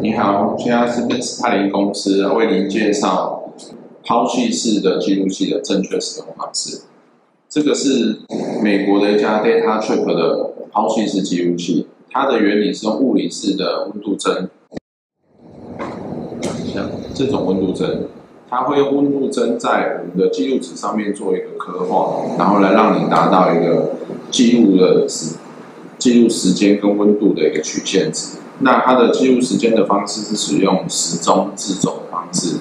你好，现在是奔斯泰林公司为您介绍抛弃式的记录器的正确使用方式。这个是美国的一家 Data Trip 的抛弃式记录器，它的原理是用物理式的温度针，像这种温度针，它会用温度针在我们的记录纸上面做一个刻画，然后来让你达到一个记录的时记录时间跟温度的一个曲线值。那它的记录时间的方式是使用时钟自走的方式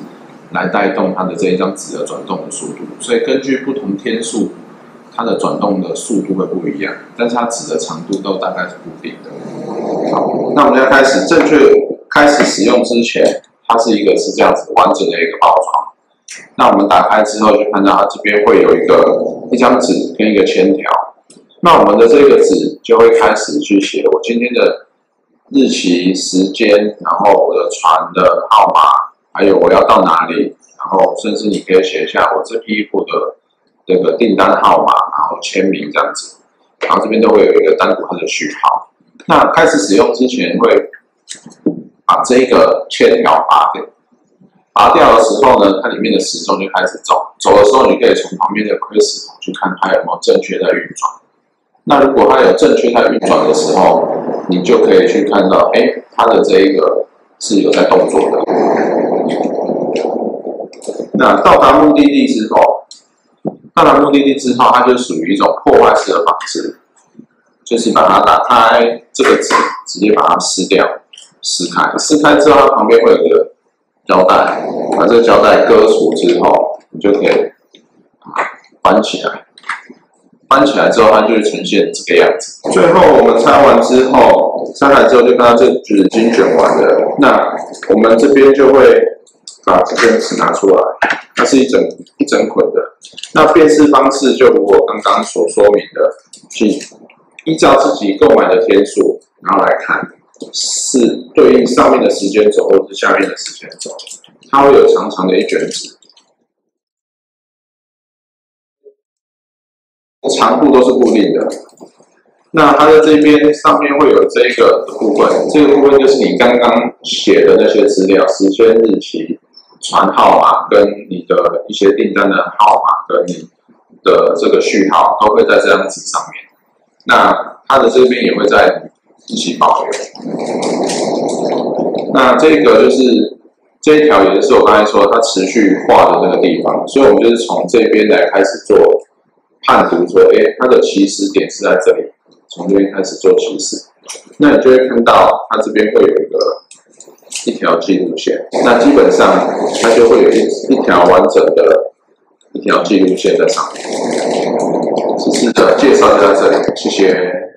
来带动它的这一张纸的转动的速度，所以根据不同天数，它的转动的速度会不一样，但是它纸的长度都大概是固定的。好，那我们要开始正确开始使用之前，它是一个是这样子完整的一个包装。那我们打开之后就看到它这边会有一个一张纸跟一个铅条，那我们的这个纸就会开始去写我今天的。日期、时间，然后我的船的号码，还有我要到哪里，然后甚至你可以写下我这批货的这个订单号码，然后签名这样子，然后这边都会有一个单独它的序号。那开始使用之前会把这个铅条拔掉，拔掉的时候呢，它里面的时钟就开始走，走的时候你可以从旁边的窥视孔去看它有没有正确的运转。那如果它有正确在运转的时候，你就可以去看到，哎，它的这一个是有在动作的。那到达目的地之后，到达目的地之后，它就属于一种破坏式的方式，就是把它打开这个纸，直接把它撕掉，撕开，撕开之后，它旁边会有个胶带，把这个胶带割除之后，你就可以翻起来。翻起来之后，它就会呈现这个样子。最后我们拆完之后，拆开之后就看到这纸已经卷完了。那我们这边就会把这根纸拿出来，它是一整一整捆的。那辨识方式就如我刚刚所说明的，去依照自己购买的天数，然后来看是对应上面的时间轴，或者是下面的时间轴，它会有长长的一卷纸。长度都是固定的，那它在这边上面会有这个部分，这个部分就是你刚刚写的那些资料，时间、日期、船号码跟你的一些订单的号码跟你的这个序号都会在这张纸上面。那它的这边也会在一起保留。那这个就是这一条，也是我刚才说它持续画的那个地方，所以我们就是从这边来开始做。判读说，哎，它的起始点是在这里，从这边开始做起始，那你就会看到它这边会有一个一条记录线，那基本上它就会有一一条完整的一条记录线在上面。只是的介绍就到这里，谢谢。